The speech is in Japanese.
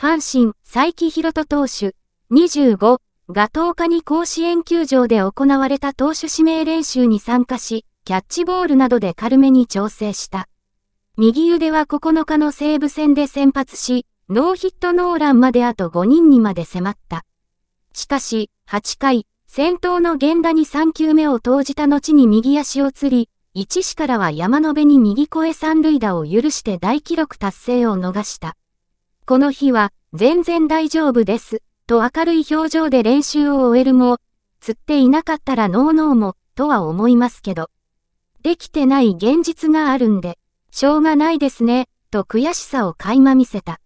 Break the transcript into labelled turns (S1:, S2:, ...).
S1: 阪神、佐伯博人投手、25が10日に甲子園球場で行われた投手指名練習に参加し、キャッチボールなどで軽めに調整した。右腕は9日の西武戦で先発し、ノーヒットノーランまであと5人にまで迫った。しかし、8回、先頭の源田に3球目を投じた後に右足を釣り、一死からは山野辺に右越え三塁打を許して大記録達成を逃した。この日は、全然大丈夫です、と明るい表情で練習を終えるも、釣っていなかったらノーノーも、とは思いますけど。できてない現実があるんで、しょうがないですね、と悔しさを垣間見せた。